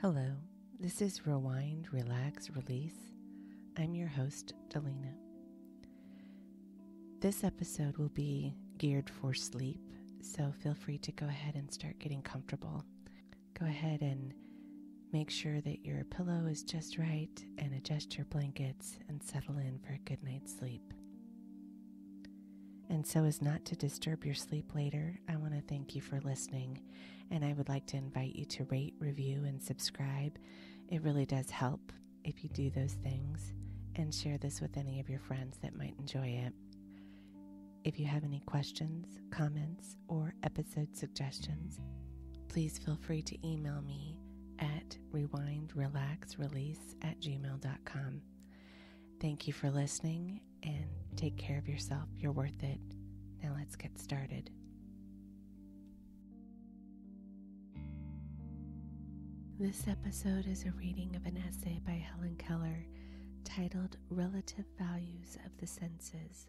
Hello, this is Rewind, Relax, Release. I'm your host, Daleena. This episode will be geared for sleep, so feel free to go ahead and start getting comfortable. Go ahead and make sure that your pillow is just right and adjust your blankets and settle in for a good night's sleep. And so, as not to disturb your sleep later, I want to thank you for listening. And I would like to invite you to rate, review, and subscribe. It really does help if you do those things. And share this with any of your friends that might enjoy it. If you have any questions, comments, or episode suggestions, please feel free to email me at rewindrelaxrelease at gmail.com. Thank you for listening and take care of yourself. You're worth it. Now let's get started. This episode is a reading of an essay by Helen Keller titled Relative Values of the Senses.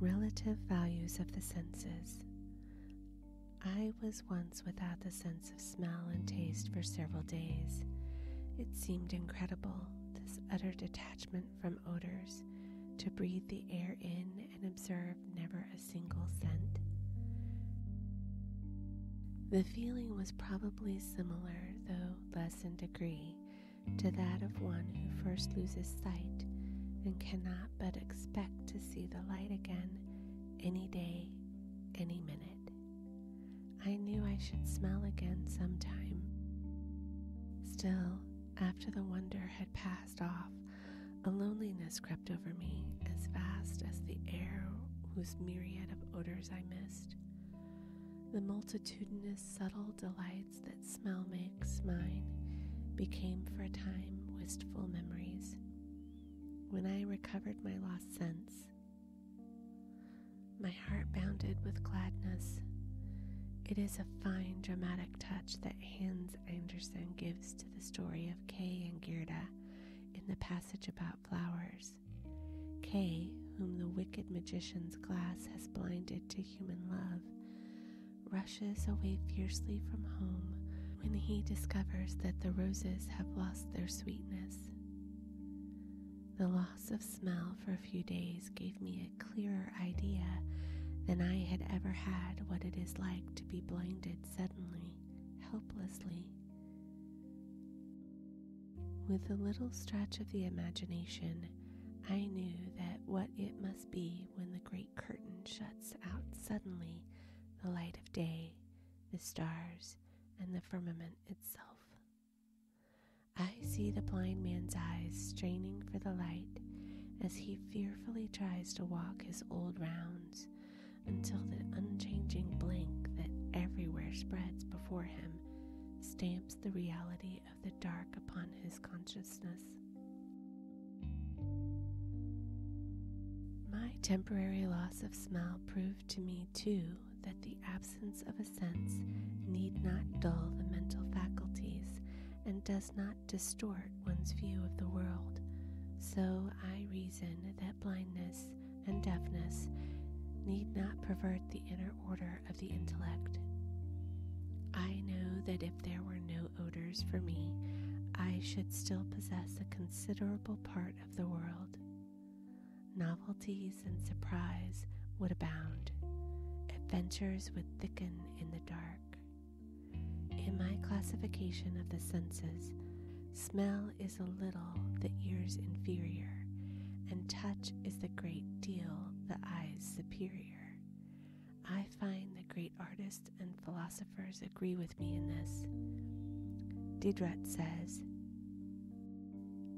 Relative Values of the Senses. I was once without the sense of smell and taste for several days. It seemed incredible, utter detachment from odors, to breathe the air in and observe never a single scent. The feeling was probably similar, though less in degree, to that of one who first loses sight and cannot but expect to see the light again any day, any minute. I knew I should smell again sometime. Still, after the wonder had passed off, a loneliness crept over me as vast as the air whose myriad of odors I missed. The multitudinous subtle delights that smell makes mine became for a time wistful memories. When I recovered my lost sense, my heart bounded with gladness it is a fine dramatic touch that Hans Andersen gives to the story of Kay and Gerda in the passage about flowers. Kay, whom the wicked magician's glass has blinded to human love, rushes away fiercely from home when he discovers that the roses have lost their sweetness. The loss of smell for a few days gave me a clearer idea than I had ever had what it is like to be blinded suddenly, helplessly. With a little stretch of the imagination, I knew that what it must be when the great curtain shuts out suddenly the light of day, the stars, and the firmament itself. I see the blind man's eyes straining for the light as he fearfully tries to walk his old rounds until the unchanging blank that everywhere spreads before him stamps the reality of the dark upon his consciousness. My temporary loss of smell proved to me, too, that the absence of a sense need not dull the mental faculties and does not distort one's view of the world. So I reason that blindness and deafness need not pervert the inner order of the intellect. I know that if there were no odors for me, I should still possess a considerable part of the world. Novelties and surprise would abound. Adventures would thicken in the dark. In my classification of the senses, smell is a little the ear's inferior, and touch is the great deal the eye's superior. I find the great artists and philosophers agree with me in this. Diderot says,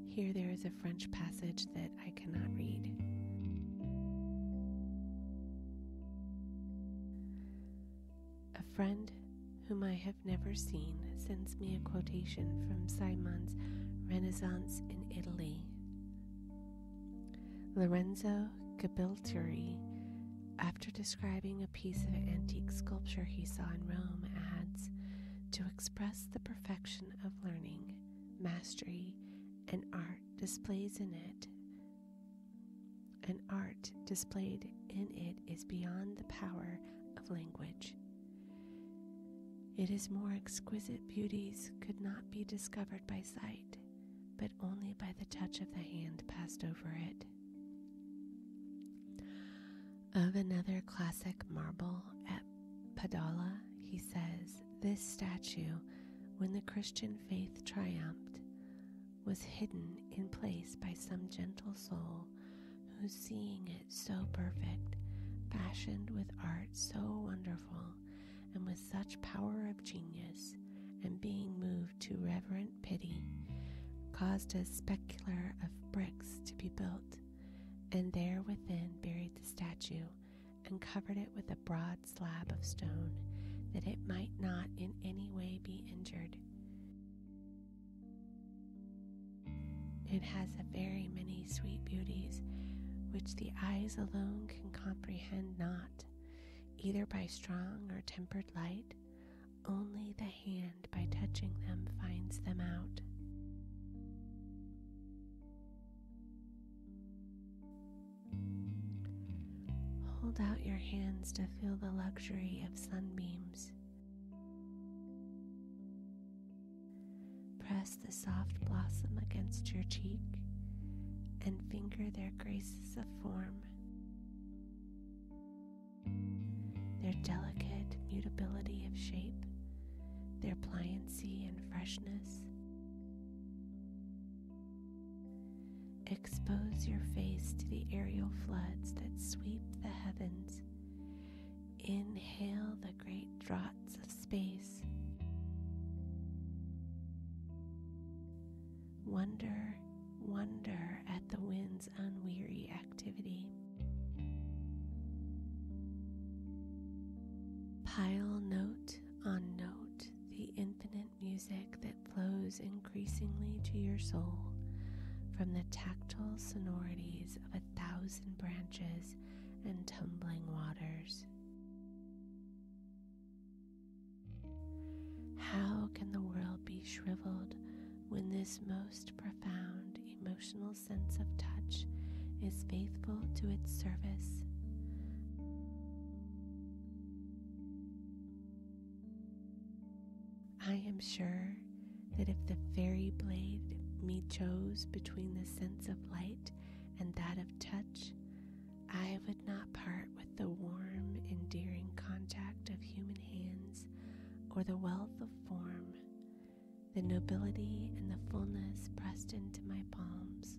Here there is a French passage that I cannot read. A friend whom I have never seen sends me a quotation from Symonds' Renaissance in Italy. Lorenzo Ghiberti, after describing a piece of antique sculpture he saw in Rome, adds to express the perfection of learning, mastery, and art displays in it. An art displayed in it is beyond the power of language. It is more exquisite beauties could not be discovered by sight, but only by the touch of the hand passed over it. Of another classic marble at Padala, he says, This statue, when the Christian faith triumphed, was hidden in place by some gentle soul who, seeing it so perfect, fashioned with art so wonderful, and with such power of genius, and being moved to reverent pity, caused a specular of bricks to be built, and there within buried the statue, and covered it with a broad slab of stone, that it might not in any way be injured. It has a very many sweet beauties, which the eyes alone can comprehend not, either by strong or tempered light, only the hand by touching them finds them out. Hold out your hands to feel the luxury of sunbeams. Press the soft blossom against your cheek and finger their graces of form, their delicate mutability of shape, their pliancy and freshness. Expose your face to the aerial floods that sweep the heavens. Inhale the great draughts of space. Wonder, wonder at the wind's unweary activity. Pile note on note the infinite music that flows increasingly to your soul from the tactile sonorities of a thousand branches and tumbling waters. How can the world be shriveled when this most profound emotional sense of touch is faithful to its service? I am sure that if the fairy blade me chose between the sense of light and that of touch, I would not part with the warm, endearing contact of human hands or the wealth of form, the nobility and the fullness pressed into my palms.